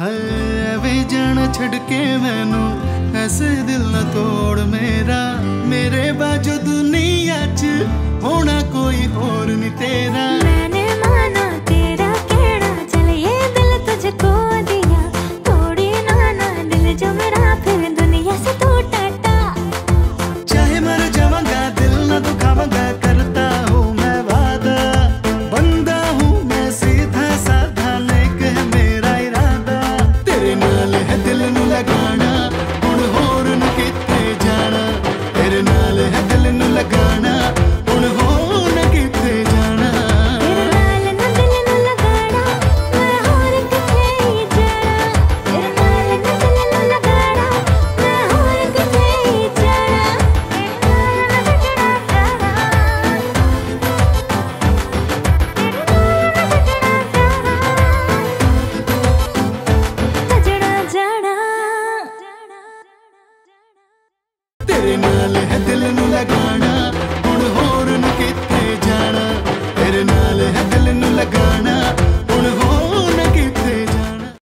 ਹਾਏ ਵੇ ਜਣ ਛੱਡ ਕੇ ਮੈਨੂੰ ਐਸੇ ਦਿਲ ਨਾ ਤੋੜ ਮੇਰਾ। ਮੇਰੇ ਬਾਜੂ ਦੁਨੀਆ 'ਚ ਹੋਣਾ ਕੋਈ ਹੋਰ ਨਹੀਂ ਤੇਰਾ। तेरे नाल है दिल